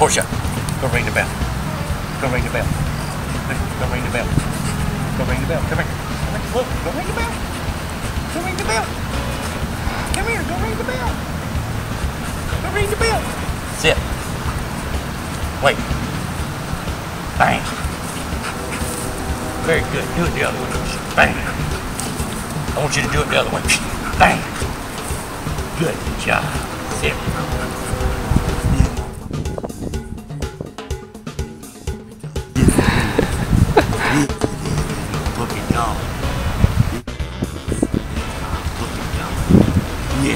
Portia, go ring the bell. Go ring the bell. Go ring the bell. Go ring the bell. Come here. Come here. Look, go ring the bell. Go ring the bell. Come here, go ring the bell. Go ring the bell. Sit. Wait. Bang. Very good. Do it the other way. Bang. I want you to do it the other way. Bang. Good job. Sit. Go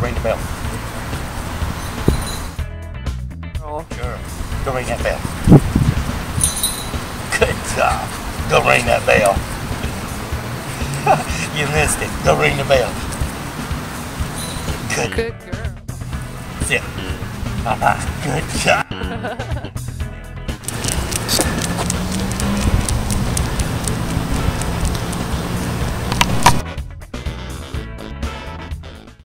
ring the bell. Sure. Go ring that bell. Good job. Go ring that bell. you missed it. Go ring the bell. Good. Good girl. Sit. Uh-huh. Good job.